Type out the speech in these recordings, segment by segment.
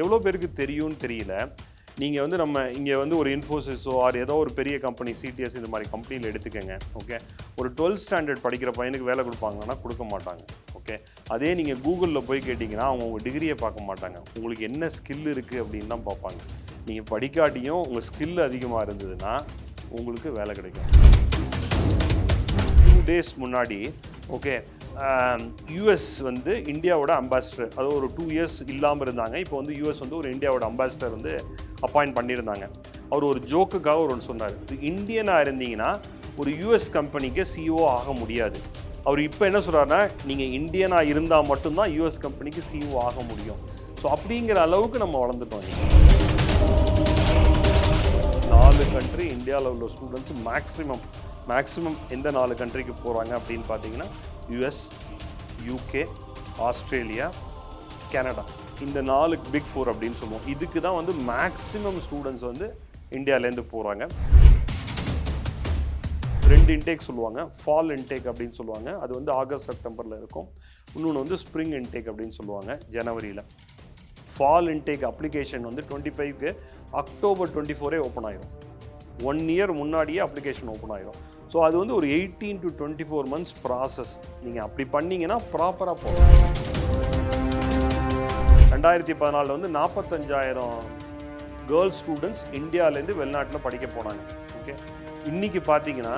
எவ்வளோ பேருக்கு தெரியும்னு தெரியல. நீங்கள் வந்து நம்ம இங்கே வந்து ஒரு இன்ஃபோசிஸோ ஆர் ஏதோ ஒரு பெரிய கம்பெனி சிடிஎஸ் இந்த மாதிரி கம்பெனியில் எடுத்துக்கங்க ஓகே ஒரு டுவெல்த் ஸ்டாண்டர்ட் படிக்கிற பையனுக்கு வேலை கொடுப்பாங்கன்னா கொடுக்க மாட்டாங்க ஓகே அதே நீங்கள் கூகுளில் போய் கேட்டிங்கன்னா அவங்க உங்கள் டிகிரியை பார்க்க மாட்டாங்க. உங்களுக்கு என்ன ஸ்கில் இருக்குது அப்படின்னு தான் பார்ப்பாங்க. நீங்கள் படிக்காட்டியும் உங்கள் ஸ்கில் அதிகமாக இருந்ததுன்னா உங்களுக்கு வேலை கிடைக்கும். டூ டேஸ் முன்னாடி ஓகே யூஎஸ் வந்து இந்தியாவோட அம்பாசிடர் அது ஒரு டூ இயர்ஸ் இல்லாமல் இருந்தாங்க. இப்போ வந்து யூஎஸ் வந்து ஒரு இந்தியாவோட அம்பாசிடர் வந்து அப்பாயிண்ட் பண்ணியிருந்தாங்க. அவர் ஒரு ஜோக்குக்காக ஒரு ஒன்று சொன்னார். இந்தியனாக இருந்தீங்கன்னா ஒரு யூஎஸ் கம்பெனிக்கு சிஇஓ ஆக முடியாது. அவர் இப்போ என்ன சொல்கிறாருன்னா நீங்கள் இந்தியனாக இருந்தால் மட்டும்தான் யூஎஸ் கம்பெனிக்கு சிஇஓ ஆக முடியும். ஸோ அப்படிங்கிற அளவுக்கு நம்ம வளர்ந்துட்டோம் நாலு கண்ட்ரி இந்தியாவில் உள்ள ஸ்டூடெண்ட்ஸ் மேக்ஸிமம் மேக்ஸிமம் எந்த நாலு கண்ட்ரிக்கு போகிறாங்க அப்படின்னு பார்த்தீங்கன்னா யுஎஸ் யூகே ஆஸ்திரேலியா கனடா. இந்த நாலு பிக் ஃபோர் அப்படின்னு சொல்லுவோம். இதுக்கு தான் வந்து மேக்ஸிமம் ஸ்டூடெண்ட்ஸ் வந்து இந்தியாவிலேருந்து போகிறாங்க ரெண்டு இன்டேக் சொல்லுவாங்க. ஃபால் இன்டேக் அப்படின்னு சொல்லுவாங்க. அது வந்து ஆகஸ்ட் செப்டம்பரில் இருக்கும். இன்னொன்று வந்து ஸ்ப்ரிங் இன்டேக் அப்படின்னு சொல்லுவாங்க ஜனவரியில் ஃபால் இன்டேக் அப்ளிகேஷன் வந்து டுவெண்ட்டி ஃபைவ்க்கு அக்டோபர் டுவெண்ட்டி ஃபோரே ஓப்பன் ஆயிரும். ஒன் இயர் முன்னாடியே அப்ளிகேஷன் ஓப்பன் ஆயிரும். ஸோ அது வந்து ஒரு eighteen to twenty four months process நீங்கள் அப்படி பண்ணீங்கன்னா ப்ராப்பராக போகலாம் ரெண்டாயிரத்தி பதினாலில் வந்து நாற்பத்தஞ்சாயிரம் கேர்ள்ஸ் ஸ்டூடெண்ட்ஸ் இந்தியாவிலேருந்து வெளிநாட்டில் படிக்க போனாங்க. ஓகே இன்றைக்கி பார்த்தீங்கன்னா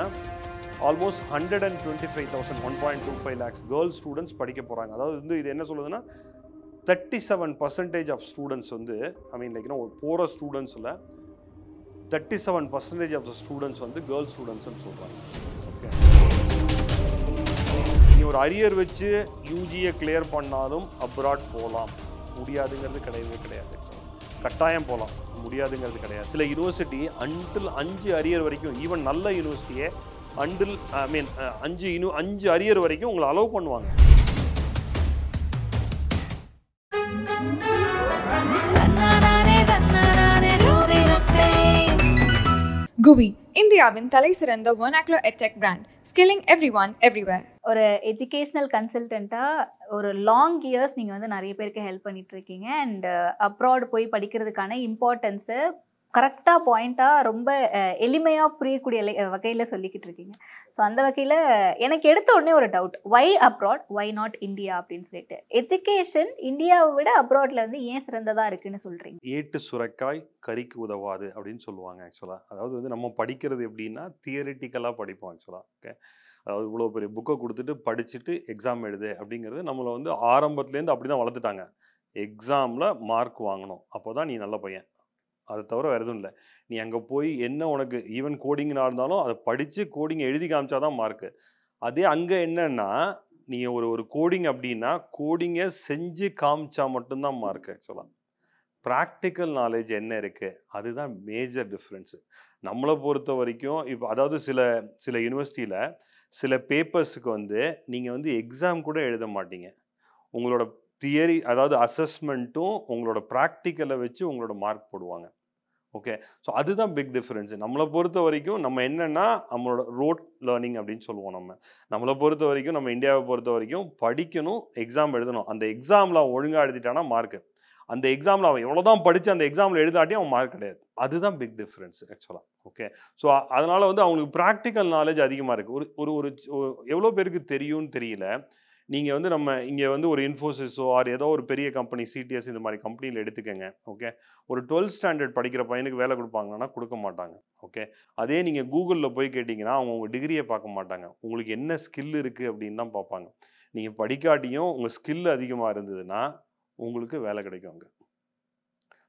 almost hundred and twenty five thousand one point two five lakhs girls students படிக்க போகிறாங்க அதாவது வந்து இது என்ன சொல்லுதுன்னா thirty seven percentage of students வந்து ஐ மீன் லைக் ஒரு போகிற ஸ்டூடெண்ட்ஸில் thirty seven percentage of the students வந்து கேர்ள்ஸ் ஸ்டூடெண்ட்ஸ்னு சொல்கிறாங்க ஓகே நீ ஒரு அரியர் வச்சு யூஜியை கிளியர் பண்ணாலும் அப்ராட் போகலாம் முடியாதுங்கிறது கிடையவே கிடையாது. கட்டாயம் போகலாம் முடியாதுங்கிறது கிடையாது. சில யூனிவர்சிட்டி அன்டில் அஞ்சு அரியர் வரைக்கும் ஈவன் நல்ல யூனிவர்சிட்டியே அன்டில் ஐ மீன் அஞ்சு யூனி அஞ்சு அரியர் வரைக்கும் உங்களை அலோவ் பண்ணுவாங்க. குவி இந்தியாவின் தலை சிறந்த ஒனாக்லோ edtech brand skilling every one everywhere ஒரு எஜுகேஷ்னல் கன்சல்டண்ட்டாக ஒரு லாங் இயர்ஸ் நீங்கள் வந்து நிறைய பேருக்கு ஹெல்ப் பண்ணிட்டு இருக்கீங்க. அண்ட் அப்ராட் போய் படிக்கிறதுக்கான இம்பார்ட்டன்ஸை கரெக்டாக பாயிண்ட்டாக ரொம்ப எளிமையாக புரியக்கூடிய வகையில் சொல்லிக்கிட்டு இருக்கீங்க. ஸோ அந்த வகையில் எனக்கு எடுத்த உடனே ஒரு doubt why abroad why not India அப்படின்னு சொல்லிட்டு. எஜுகேஷன் இந்தியாவை விட அப்ராட்ல வந்து ஏன் சிறந்ததாக இருக்குன்னு சொல்கிறீங்க ஏட்டு சுரக்காய் கறிக்கு உதவாது அப்படின்னு சொல்லுவாங்க ஆக்சுவலாக அதாவது வந்து நம்ம படிக்கிறது எப்படின்னா தியரிட்டிக்கலாக படிப்போம் ஆக்சுவலாக ஓகே அதாவது இவ்வளோ பெரிய புக்கை கொடுத்துட்டு படிச்சுட்டு எக்ஸாம் எழுது அப்படிங்கிறது நம்மளை வந்து ஆரம்பத்துலேருந்து அப்படி தான் வளர்த்துட்டாங்க எக்ஸாமில் மார்க் வாங்கணும். அப்போ தான் நீ நல்ல பையன். அதை தவிர வேறு எதுவும் இல்லை. நீ அங்கே போய் என்ன உனக்கு ஈவன் கோடிங்னா இருந்தாலும் அதை படித்து கோடிங் எழுதி காமிச்சா தான் மார்க்கு அதே அங்கே என்னன்னா நீங்கள் ஒரு ஒரு கோடிங் அப்படின்னா கோடிங்கை செஞ்சு காமிச்சா மட்டும்தான் மார்க் ஆக்சுவலாக ப்ராக்டிக்கல் நாலேஜ் என்ன இருக்குது அதுதான் மேஜர் டிஃப்ரென்ஸு நம்மளை பொறுத்த வரைக்கும் இப்போ அதாவது சில சில யூனிவர்சிட்டியில் சில பேப்பர்ஸுக்கு வந்து நீங்கள் வந்து எக்ஸாம் கூட எழுத மாட்டீங்க. உங்களோட தியரி அதாவது அசஸ்மெண்ட்டும் உங்களோட ப்ராக்டிக்கலை வச்சு உங்களோட மார்க் போடுவாங்க. ஓகே ஸோ அதுதான் பிக் டிஃப்ரென்ஸ் நம்மளை பொறுத்த வரைக்கும் நம்ம என்னென்னா நம்மளோட ரோட் லேர்னிங் அப்படின்னு சொல்லுவோம் நம்ம. நம்மளை பொறுத்த வரைக்கும் நம்ம இந்தியாவை பொறுத்த வரைக்கும் படிக்கணும் எக்ஸாம் எழுதணும். அந்த எக்ஸாமில் அவன் ஒழுங்காக எழுதிட்டானா மார்க்கு அந்த எக்ஸாமில் அவன் எவ்வளோ தான் படித்து அந்த எக்ஸாமில் எழுதாட்டி அவன் மார்க் கிடையாது. அதுதான் பிக் டிஃப்ரென்ஸ் ஆக்சுவலாக ஓகே ஸோ அதனால் வந்து அவங்களுக்கு ப்ராக்டிக்கல் நாலேஜ் அதிகமாக இருக்குது ஒரு ஒரு ஒரு ஒரு- எவ்வளோ பேருக்கு தெரியும்னு தெரியல. நீங்கள் வந்து நம்ம இங்கே வந்து ஒரு இன்ஃபோசிஸோ ஆர் ஏதோ ஒரு பெரிய கம்பெனி சிடிஎஸ் இந்த மாதிரி கம்பெனியில் எடுத்துக்கங்க ஓகே? ஒரு டுவெல்த் ஸ்டாண்டர்ட் படிக்கிற பையனுக்கு வேலை கொடுப்பாங்கன்னா கொடுக்க மாட்டாங்க ஓகே? அதே நீங்கள் கூகுளில் போய் கேட்டிங்கன்னா அவங்க உங்கள் டிகிரியை பார்க்க மாட்டாங்க. உங்களுக்கு என்ன ஸ்கில் இருக்குது அப்படின்னு தான் பார்ப்பாங்க. நீங்கள் படிக்காட்டியும் உங்கள் ஸ்கில் அதிகமாக இருந்ததுன்னா உங்களுக்கு வேலை கிடைக்கும் அங்கே.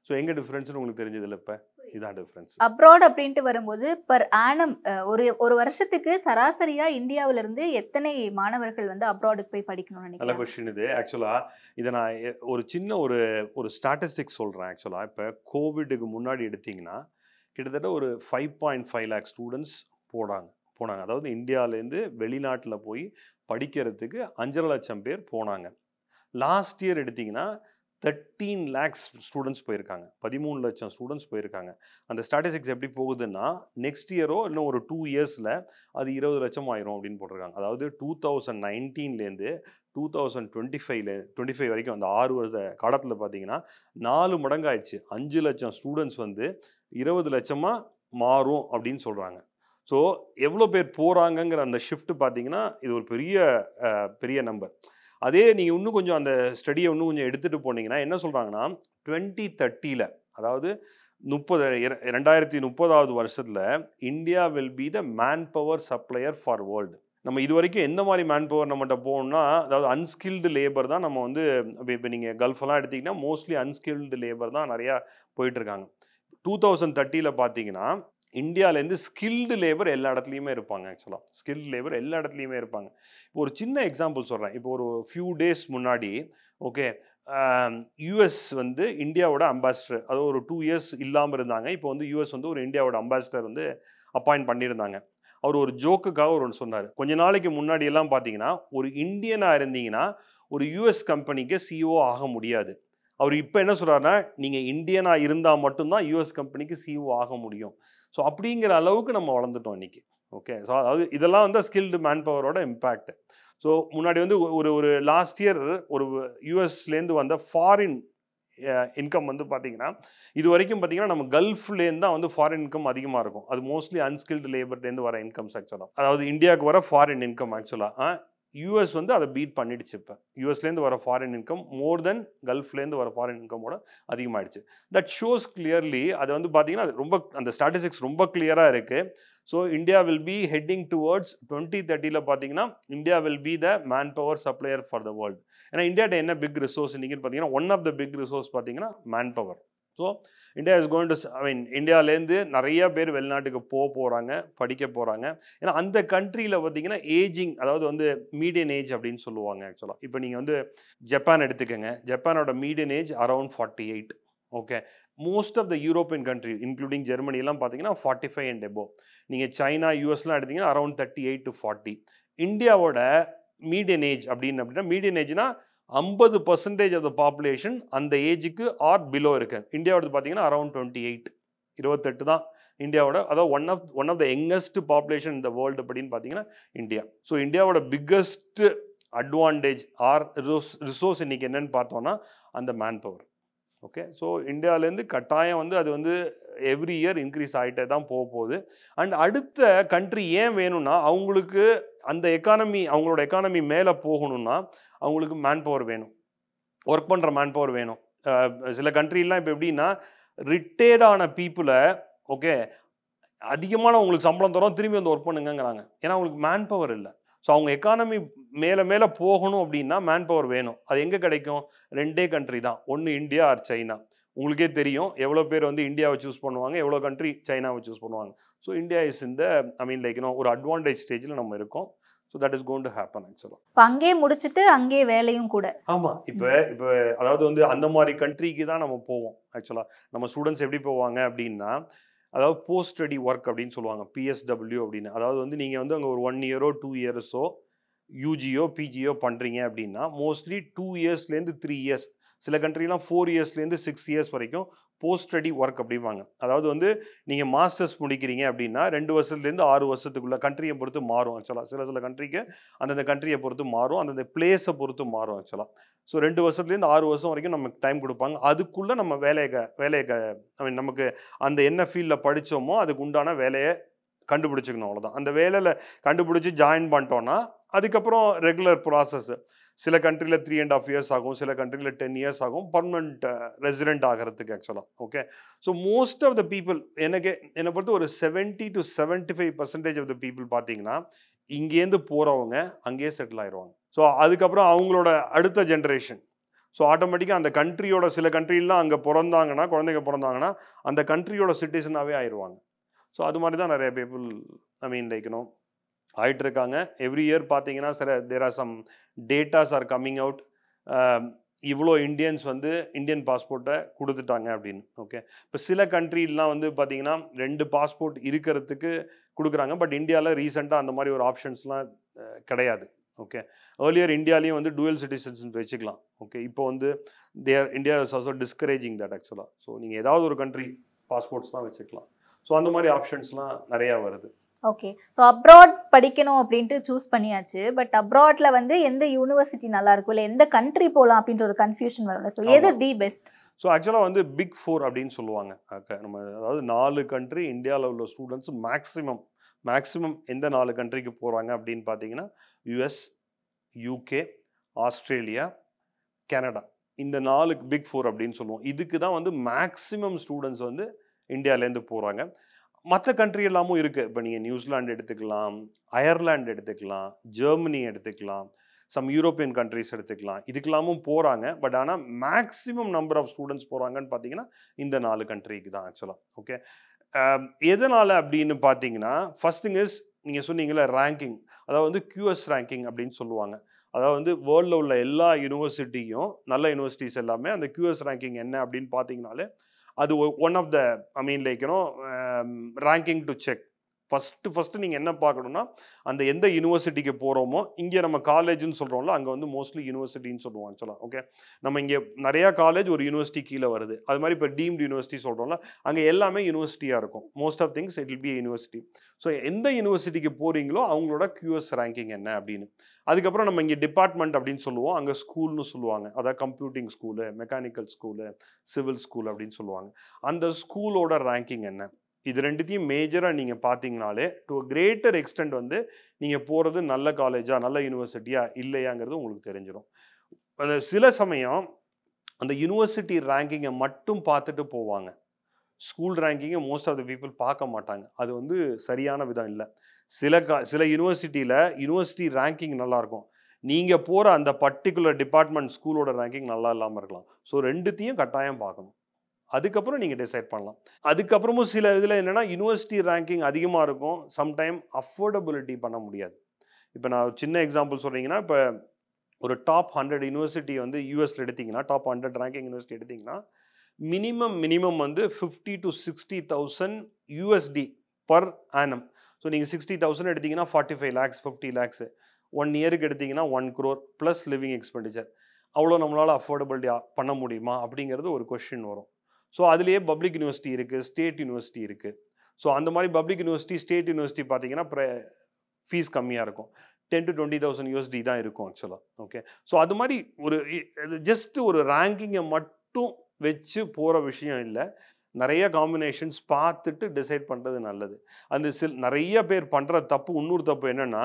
ஸோ எங்கே டிஃப்ரென்ஸ்னு உங்களுக்கு தெரிஞ்சதில்ல இப்போ? இதான் டிஃப்ரென்ஸ் அப்ராட் அப்படின்ட்டு வரும்போது பர் ஆனம் ஒரு ஒரு வருஷத்துக்கு சராசரியா இந்தியாவுல இருந்து எத்தனை மாணவர்கள் வந்து அப்ராடுக்கு போய் படிக்கணும்னு நல்ல கொஸ்டின் இது. ஆக்சுவலாக இதை நான் ஒரு சின்ன ஒரு ஒரு ஸ்டாட்டிஸ்டிக்ஸ் சொல்கிறேன் ஆக்சுவலாக இப்போ கோவிடுக்கு முன்னாடி எடுத்தீங்கன்னா கிட்டத்தட்ட ஒரு five point five lakh students போனாங்க போனாங்க. அதாவது இந்தியாவிலேருந்து வெளிநாட்டில் போய் படிக்கிறதுக்கு அஞ்சரை லட்சம் பேர் போனாங்க. லாஸ்ட் இயர் எடுத்தீங்கன்னா தேர்ட்டீன் லேக்ஸ் ஸ்டூடெண்ட்ஸ் போயிருக்காங்க. பதிமூணு லட்சம் ஸ்டூடெண்ட்ஸ் போயிருக்காங்க. அந்த ஸ்டாட்டிஸ்டிக்ஸ் எப்படி போகுதுன்னா நெக்ஸ்ட் இயரோ இன்னும் ஒரு டூ இயர்ஸில் அது இருபது லட்சம் ஆயிரும் அப்படின்னு போட்டிருக்காங்க. அதாவது டூ தௌசண்ட் நைன்டீன்லேருந்து டூ தௌசண்ட் டுவெண்ட்டி ஃபைவ்ல டுவெண்ட்டி ஃபைவ் வரைக்கும் அந்த ஆறு வருஷ காலத்தில் பார்த்தீங்கன்னா நாலு மடங்காயிடுச்சு அஞ்சு லட்சம் ஸ்டூடெண்ட்ஸ் வந்து இருபது லட்சமாக மாறும் அப்படின்னு சொல்கிறாங்க ஸோ எவ்வளோ பேர் போகிறாங்கங்கிற அந்த ஷிஃப்ட் பார்த்தீங்கன்னா இது ஒரு பெரிய பெரிய நம்பர் அதே நீங்கள் இன்னும் கொஞ்சம் அந்த ஸ்டடியை இன்னும் கொஞ்சம் எடுத்துகிட்டு போனீங்கன்னா என்ன சொல்கிறாங்கன்னா டுவெண்ட்டி தேர்ட்டியில் அதாவது முப்பது ரெண்டாயிரத்தி முப்பதாவது வருஷத்தில் India will be the man power supplier for world நம்ம இது வரைக்கும் எந்த மாதிரி மேன் பவர் நம்மகிட்ட போகணும்னா அதாவது அன்ஸ்கில்டு லேபர் தான் நம்ம வந்து இப்போ நீங்கள் கல்ஃபெல்லாம் எடுத்திங்கன்னா மோஸ்ட்லி அன்ஸ்கில்டு லேபர் தான் நிறையா போயிட்டுருக்காங்க டூ தௌசண்ட் தேர்ட்டியில் பார்த்தீங்கன்னா இந்தியாவிலேருந்து ஸ்கில்டு லேபர் எல்லா இடத்துலையுமே இருப்பாங்க ஆக்சுவலாக ஸ்கில்டு லேபர் எல்லா இடத்துலையுமே இருப்பாங்க. இப்போ ஒரு சின்ன எக்ஸாம்பிள் சொல்கிறேன் இப்போ ஒரு ஃபியூ டேஸ் முன்னாடி ஓகே யூஎஸ் வந்து இந்தியாவோட அம்பாசிடர் அது ஒரு டூ இயர்ஸ் இல்லாமல் இருந்தாங்க. இப்போ வந்து யூஎஸ் வந்து ஒரு இந்தியாவோட அம்பாசிடர் வந்து அப்பாயிண்ட் பண்ணியிருந்தாங்க. அவர் ஒரு ஜோக்குக்காக ஒரு ஒன்று சொன்னார். கொஞ்ச நாளைக்கு முன்னாடி எல்லாம் பார்த்தீங்கன்னா ஒரு இந்தியனாக இருந்தீங்கன்னா ஒரு யூஎஸ் கம்பெனிக்கு சிஓ ஆக முடியாது. அவர் இப்போ என்ன சொல்கிறாருன்னா நீங்கள் இந்தியனாக இருந்தால் மட்டும்தான் யூஎஸ் கம்பெனிக்கு சிஓ ஆக முடியும். ஸோ அப்படிங்கிற அளவுக்கு நம்ம வளர்ந்துட்டோம் இன்னைக்கு. ஓகே ஸோ அதாவது இதெல்லாம் வந்து ஸ்கில்டு மேன் பவரோட இம்பேக்ட் ஸோ முன்னாடி வந்து ஒரு ஒரு லாஸ்ட் இயர் ஒரு யூஎஸ்லேருந்து வந்த ஃபாரின் இன்கம் வந்து பார்த்தீங்கன்னா இது வரைக்கும் பார்த்தீங்கன்னா நம்ம கல்ஃப்லேருந்து தான் வந்து ஃபாரின் இன்கம் அதிகமாக இருக்கும். அது மோஸ்ட்லி அன்ஸ்கில்டு லேபர்லேருந்து வர இன்கம்ஸ் ஆக்சுவலாக அதாவது இந்தியாவுக்கு வர ஃபாரின் இன்கம் ஆக்சுவலாக யூஎஸ் வந்து அதை பீட் பண்ணிடுச்சு இப்போ. யூஎஸ்லேருந்து வர ஃபாரின் இன்கம் மோர் தென் கல்ஃப்லேருந்து வர ஃபாரின் இன்கமோட அதிகமாகிடுச்சு தட் ஷோஸ் கிளியர்லி அது வந்து பார்த்தீங்கன்னா அது ரொம்ப அந்த ஸ்டாட்டிஸ்டிக்ஸ் ரொம்ப கிளியராக இருக்குது so India will be heading towards twenty தேர்ட்டியில் பார்த்தீங்கன்னா India will be the man power supplier for the world ஏன்னா இந்தியாட்ட என்ன பிக் ரிசோர்ஸ் இன்றைக்கின்னு பார்த்தீங்கன்னா one of the big resource பார்த்தீங்கன்னா man power so India is going to I mean இந்தியாவிலேருந்து நிறைய பேர் வெளிநாட்டுக்கு போக போகிறாங்க படிக்க போகிறாங்க ஏன்னா அந்த கண்ட்ரியில் பார்த்தீங்கன்னா ஏஜிங் அதாவது வந்து மீடியன் ஏஜ் அப்படின்னு சொல்லுவாங்க ஆக்சுவலாக இப்போ நீங்கள் வந்து ஜப்பான் எடுத்துக்கோங்க. ஜப்பானோட median age around forty eight okay most of the European country including ஜெர்மனிலாம் பார்த்தீங்கன்னா ஃபார்ட்டி ஃபைவ் அண்ட் எபோ நீங்கள் சைனா யூஎஸ்லாம் எடுத்தீங்கன்னா around thirty eight to forty இந்தியாவோட மீடியன் ஏஜ் அப்படின்னு அப்படின்னா மீடியன் ஏஜ்னா ஐம்பது பர்சன்டேஜ் ஆஃப் த பாப்புலேஷன் அந்த ஏஜுக்கு ஆர் பிலோ இருக்கு. இந்தியாவோட பார்த்தீங்கன்னா அரௌண்ட் டுவெண்ட்டி எயிட் இருபத்தெட்டு தான். இந்தியாவோட அதாவது one of one of the youngest population இந்த வேர்ல்டு அப்படின்னு பார்த்தீங்கன்னா இந்தியா. ஸோ இந்தியாவோட biggest advantage are resource resource இன்றைக்கி என்னன்னு பார்த்தோன்னா அந்த மேன் பவர் ஓகே ஸோ இந்தியாவிலேருந்து கட்டாயம் வந்து அது வந்து எவ்ரி இயர் இன்க்ரீஸ் ஆகிட்டே தான் போக போகுது. அண்ட் அடுத்த கண்ட்ரி ஏன் வேணும்னா அவங்களுக்கு அந்த எக்கானமி அவங்களோட எக்கானமி மேலே போகணும்னா அவங்களுக்கு மேன் பவர் வேணும். ஒர்க் பண்ணுற மேன் பவர் வேணும் சில கண்ட்ரிலாம் இப்போ எப்படின்னா ரிட்டையர்டான பீப்புளை ஓகே அதிகமான உங்களுக்கு சம்பளம் தரோம் திரும்பி வந்து ஒர்க் பண்ணுங்கங்கிறாங்க. ஏன்னா அவங்களுக்கு மேன் பவர் இல்லை. ஸோ அவங்க எக்கானமி மேலே மேலே போகணும் அப்படின்னா மேன் பவர் வேணும். அது எங்கே கிடைக்கும்? ரெண்டே கண்ட்ரி தான். ஒன்று இந்தியா ஆர் சைனா. உங்களுக்கே தெரியும் எவ்வளோ பேர் வந்து இந்தியாவை சூஸ் பண்ணுவாங்க எவ்வளோ கண்ட்ரி சைனாவை சூஸ் பண்ணுவாங்க. ஸோ இந்தியா இஸ் இந்த ஐ மீன் லைக் ஒரு அட்வான்டேஜ் ஸ்டேஜில் நம்ம இருக்கோம். So that is gonna happen ஆக்சுவலாக இப்போ அங்கேயே முடிச்சுட்டு அங்கேயே வேலையும் கூட. ஆமாம் இப்போ இப்போ அதாவது வந்து அந்த மாதிரி கண்ட்ரிக்கு தான் நம்ம போவோம் ஆக்சுவலாக நம்ம ஸ்டூடெண்ட்ஸ் எப்படி போவாங்க அப்படின்னா அதாவது போஸ்ட் ஸ்டடி ஒர்க் அப்படின்னு சொல்லுவாங்க பிஎஸ்டபிள்யூ அப்படின்னு. அதாவது வந்து நீங்கள் வந்து அங்கே ஒரு ஒன் இயரோ டூ இயர்ஸோ யூஜியோ பிஜியோ பண்ணுறீங்க அப்படின்னா மோஸ்ட்லி டூ இயர்ஸ்லேருந்து த்ரீ இயர்ஸ் சில கண்ட்ரிலாம் ஃபோர் இயர்ஸ்லேருந்து சிக்ஸ் இயர்ஸ் வரைக்கும் போஸ்ட் ஸ்டடி ஒர்க் அப்படிம்பாங்க. அதாவது வந்து நீங்கள் மாஸ்டர்ஸ் முடிக்கிறீங்க அப்படின்னா ரெண்டு வருஷத்துலேருந்து ஆறு வருஷத்துக்குள்ளே கண்ட்ரியை பொறுத்து மாறும் ஆக்சுவலாக சில சில கண்ட்ரிக்கு அந்தந்த கண்ட்ரியை பொறுத்து மாறும் அந்தந்த பிளேஸை பொறுத்து மாறும் ஆக்சுவலாக ஸோ ரெண்டு வருஷத்துலேருந்து ஆறு வருஷம் வரைக்கும் நமக்கு டைம் கொடுப்பாங்க. அதுக்குள்ளே நம்ம வேலையை க வேலையை ஐ மீன் நமக்கு அந்த என்ன ஃபீல்டில் படித்தோமோ அதுக்கு உண்டான வேலையை கண்டுபிடிச்சிக்கணும் அவ்வளோதான் அந்த வேலையில் கண்டுபிடிச்சி ஜாயின் பண்ணிட்டோன்னா அதுக்கப்புறம் ரெகுலர் ப்ராசஸ்ஸு சில கண்ட்ரியில் த்ரீ அண்ட் ஆஃப் இயர்ஸ் ஆகும் சில கண்ட்ரியில் டென் இயர்ஸ் ஆகும் பர்மனண்ட் ரெசிடென்ட் ஆகிறதுக்கு ஆக்சுவலாக okay so most of the people எனக்கு என்னை பொறுத்து ஒரு seventy to seventy five percentage of the people பார்த்தீங்கன்னா இங்கேருந்து போகிறவங்க அங்கேயே செட்டில் ஆயிடுவாங்க ஸோ அதுக்கப்புறம் அவங்களோட அடுத்த ஜென்ரேஷன் ஸோ ஆட்டோமேட்டிக்காக அந்த கண்ட்ரியோட சில கண்ட்ரிலாம் அங்கே பிறந்தாங்கன்னா குழந்தைங்க பிறந்தாங்கன்னா அந்த கண்ட்ரியோட சிட்டிசனாகவே ஆயிடுவாங்க ஸோ அது மாதிரி தான் நிறைய பீப்புள் ஐ மீன் லைக்கணும் ஆகிட்டு இருக்காங்க எவ்ரி இயர் பார்த்தீங்கன்னா சில there are some datas are coming out இவ்வளோ இந்தியன்ஸ் வந்து இந்தியன் பாஸ்போர்ட்டை கொடுத்துட்டாங்க அப்படின்னு ஓகே இப்போ சில கண்ட்ரிலாம் வந்து பார்த்தீங்கன்னா ரெண்டு பாஸ்போர்ட் இருக்கிறதுக்கு கொடுக்குறாங்க. பட் இந்தியாவில் ரீசெண்டாக அந்த மாதிரி ஒரு ஆப்ஷன்ஸ்லாம் கிடையாது ஓகே ஏர்லியர் இந்தியாலையும் வந்து டூயல் சிட்டிசன்ஸ் வச்சுக்கலாம் ஓகே இப்போ வந்து there India is also discouraging that ஆக்சுவலாக ஸோ நீங்கள் ஏதாவது ஒரு கண்ட்ரி பாஸ்போர்ட்ஸ் தான் வச்சுக்கலாம். ஸோ அந்த மாதிரி ஆப்ஷன்ஸ்லாம் நிறையா வருது. ஓகே ஸோ அப்ராட் படிக்கணும் அப்படின்ட்டு சூஸ் பண்ணியாச்சு. பட் அப்ராட்ல வந்து எந்த யூனிவர்சிட்டி நல்லா இருக்கும் இல்லை எந்த கண்ட்ரி போகலாம் அப்படின்ற ஒரு கன்ஃபியூஷன் வரும்ல. ஸோ எது. தி பெஸ்ட் ஸோ ஆக்சுவலாக வந்து பிக் ஃபோர் அப்படின்னு சொல்லுவாங்க. நம்ம அதாவது நாலு கண்ட்ரி இந்தியாவில் உள்ள ஸ்டூடெண்ட்ஸ் மேக்ஸிமம் மேக்ஸிமம் எந்த நாலு கண்ட்ரிக்கு போகிறாங்க அப்படின்னு பார்த்தீங்கன்னா யுஎஸ் யூகே ஆஸ்திரேலியா கனடா இந்த நாலு பிக் ஃபோர் அப்படின்னு சொல்லுவோம். இதுக்கு தான் வந்து மேக்ஸிமம் ஸ்டூடெண்ட்ஸ் வந்து இந்தியாவிலேருந்து போகிறாங்க மற்ற கண்ட்ரி எல்லாமும் இருக்குது இப்போ நீங்கள் நியூசிலாந்து எடுத்துக்கலாம் அயர்லாந்து எடுத்துக்கலாம் ஜெர்மனி எடுத்துக்கலாம் சம் யூரோப்பியன் கண்ட்ரிஸ் எடுத்துக்கலாம். இதுக்கெல்லாமும் போகிறாங்க பட் ஆனால் மேக்ஸிமம் நம்பர் ஆஃப் ஸ்டூடெண்ட்ஸ் போகிறாங்கன்னு பார்த்தீங்கன்னா இந்த நாலு கண்ட்ரிக்கு தான் ஆக்சுவலாக ஓகே எதனால் அப்படின்னு பார்த்தீங்கன்னா ஃபர்ஸ்ட் திங் இஸ் நீங்கள் சொன்னீங்களே ரேங்கிங் அதாவது வந்து கியூஎஸ் ரேங்கிங் அப்படின்னு சொல்லுவாங்க. அதாவது வந்து வேர்ல்டில் உள்ள எல்லா யூனிவர்சிட்டியும் நல்ல யூனிவர்சிட்டிஸ் எல்லாமே அந்த கியூஎஸ் ரேங்கிங் என்ன அப்படின்னு பார்த்தீங்கனாலே அது one of the I mean like you know ranking to check first first நீங்கள் என்ன பார்க்கணுன்னா அந்த எந்த யூனிவர்சிட்டிக்கு போகிறோமோ இங்கே நம்ம காலேஜ்னு சொல்கிறோம்ல அங்கே வந்து மோஸ்ட்லி யூனிவர்சிட்டின்னு சொல்லுவோம் ஆக்சுவலாக ஓகே நம்ம இங்கே நிறையா காலேஜ் ஒரு யூனிவர்சிட்டி கீழே வருது. அது மாதிரி இப்போ டீம்டு யூனிவர்சிட்டி சொல்கிறோம்ல அங்கே எல்லாமே யூனிவர்சிட்டியாக இருக்கும். Most of things it will be university so எந்த யூனிவர்சிட்டிக்கு போகிறீங்களோ அவங்களோட கியூஎஸ் ரேங்கிங் என்ன அப்படின்னு. அதுக்கப்புறம் நம்ம இங்கே டிபார்ட்மெண்ட் அப்படின்னு சொல்லுவோம் அங்கே ஸ்கூல்னு சொல்லுவாங்க. அதாவது computing school mechanical school civil school அப்படின்னு சொல்லுவாங்க. அந்த ஸ்கூலோட ரேங்கிங் என்ன? இது ரெண்டுத்தையும் மேஜராக நீங்கள் பார்த்தீங்கனாலே டு அ கிரேட்டர் எக்ஸ்டென்ட் வந்து நீங்கள் போகிறது நல்ல காலேஜா நல்ல யூனிவர்சிட்டியா இல்லையாங்கிறது உங்களுக்கு தெரிஞ்சிடும் அந்த சில சமயம் அந்த யூனிவர்சிட்டி ரேங்கிங்கை மட்டும் பார்த்துட்டு போவாங்க. ஸ்கூல் ரேங்கிங்கை மோஸ்ட் ஆஃப் த பீப்புள் பார்க்க மாட்டாங்க. அது வந்து சரியான விதம் இல்லை. சில கா சில யூனிவர்சிட்டியில் யூனிவர்சிட்டி ரேங்கிங் நல்லாயிருக்கும் நீங்கள் போகிற அந்த பர்டிகுலர் டிபார்ட்மெண்ட் ஸ்கூலோட ரேங்கிங் நல்லா இல்லாமல் இருக்கலாம். ஸோ ரெண்டுத்தையும் கட்டாயம் பார்க்கணும் அதுக்கப்புறம் நீங்கள் டிசைட் பண்ணலாம். அதுக்கப்புறமும் சில இதில் என்னென்னா யூனிவர்சிட்டி ரேங்கிங் அதிகமாக இருக்கும். சம்டைம் அஃபோர்டபிலிட்டி பண்ண முடியாது. இப்போ நான் சின்ன எக்ஸாம்பிள் சொல்கிறீங்கன்னா இப்போ ஒரு டாப் ஹண்ட்ரட் யூனிவர்சிட்டி வந்து யூஎஸில் எடுத்தீங்கன்னா டாப் ஹண்ட்ரட் ரேங்கிங் யூனிவர்சிட்டி எடுத்தீங்கன்னா மினிமம் மினிமம் வந்து fifty to sixty thousand USD per annum so நீங்கள் சிக்ஸ்டி தௌசண்ட் எடுத்தீங்கன்னா forty five lakhs fifty lakhs one இயருக்கு எடுத்தீங்கன்னா one crore plus living expenditure அவ்வளோ நம்மளால் அஃபோர்டபிலிட்டி பண்ண முடியுமா? அப்படிங்கிறது ஒரு கொஷின் வரும். ஸோ அதுலேயே பப்ளிக் யூனிவர்சிட்டி இருக்குது ஸ்டேட் யூனிவர்சிட்டி இருக்குது ஸோ அந்த மாதிரி பப்ளிக் யூனிவர்சிட்டி ஸ்டேட் யூனிவர்சிட்டி பார்த்தீங்கன்னா ஃபீஸ் கம்மியாக இருக்கும். Ten to twenty thousand USD தான் இருக்கும் ஆக்சுவலாக ஓகே ஸோ அது மாதிரி ஒரு ஜஸ்ட் ஒரு ரேங்கிங்கை மட்டும் வச்சு போகிற விஷயம் இல்லை. நிறைய காம்பினேஷன்ஸ் பார்த்துட்டு டிசைட் பண்ணுறது நல்லது. அந்த சில் நிறைய பேர் பண்ணுற தப்பு இன்னொரு தப்பு என்னென்னா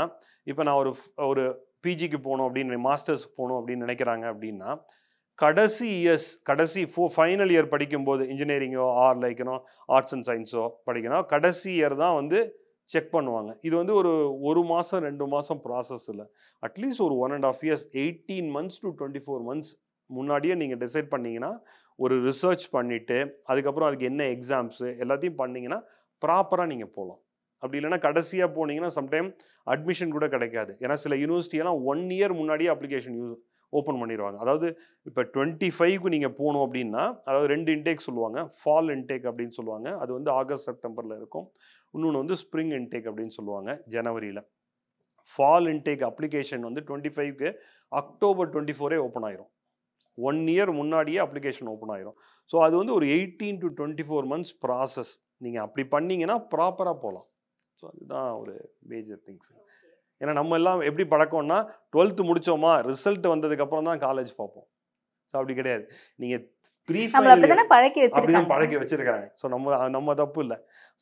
இப்போ நான் ஒரு ஒரு பிஜிக்கு போகணும் அப்படின்னு மாஸ்டர்ஸ் போகணும் அப்படின்னு நினைக்கிறாங்க அப்படின்னா கடைசி இயர்ஸ் கடைசி ஃபோ ஃபைனல் இயர் படிக்கும்போது இன்ஜினியரிங்கோ ஆர் லைக்கனோ ஆர்ட்ஸ் அண்ட் சயின்ஸோ படிக்கணும். கடைசி இயர் தான் வந்து செக் பண்ணுவாங்க. இது வந்து ஒரு ஒரு மாதம் ரெண்டு மாதம் ப்ராசஸ் இல்லை. அட்லீஸ்ட் ஒரு one and half years eighteen months to twenty four months முன்னாடியே நீங்கள் டிசைட் பண்ணிங்கன்னா ஒரு ரிசர்ச் பண்ணிவிட்டு அதுக்கப்புறம் அதுக்கு என்ன எக்ஸாம்ஸு எல்லாத்தையும் பண்ணீங்கன்னா ப்ராப்பராக நீங்கள் போகலாம். அப்படி இல்லைன்னா கடைசியாக போனீங்கன்னா சம்டைம் அட்மிஷன் கூட கிடைக்காது. ஏன்னா சில யூனிவர்சிட்டியெல்லாம் ஒன் இயர் முன்னாடியே அப்ளிகேஷன் யூஸ் ஓப்பன் பண்ணிடுவாங்க அதாவது இப்போ டுவெண்ட்டி ஃபைவ்க்கு நீங்கள் போகணும் அப்படின்னா அதாவது ரெண்டு இன்டேக் சொல்லுவாங்க ஃபால் இன்டேக் அப்படின்னு சொல்லுவாங்க. அது வந்து ஆகஸ்ட் செப்டம்பரில் இருக்கும். இன்னொன்று வந்து ஸ்ப்ரிங் இன்டேக் அப்படின்னு சொல்லுவாங்க ஜனவரியில். ஃபால் இன்டேக் அப்ளிகேஷன் வந்து டுவெண்ட்டி ஃபைவ்க்கு அக்டோபர் டுவெண்ட்டி ஃபோரே ஓப்பன் ஆயிரும். ஒன் இயர் முன்னாடியே அப்ளிகேஷன் ஓப்பன் ஆயிரும். ஸோ அது வந்து ஒரு eighteen to twenty four months process நீங்கள் அப்படி பண்ணீங்கன்னா ப்ராப்பராக போகலாம் ஸோ அதுதான் ஒரு மேஜர் திங்ஸ் ஏன்னா நம்ம எல்லாம் எப்படி பழக்கம்னா டுவெல்த்து முடிச்சோமா ரிசல்ட் வந்ததுக்கு அப்புறம் தான் காலேஜ் பார்ப்போம். ஸோ அப்படி கிடையாது. நீங்கள் ப்ரீ பழக்கி வச்சிருக்காங்க. பழக்கி வச்சிருக்காங்க. ஸோ நம்ம நம்ம தப்பு இல்லை.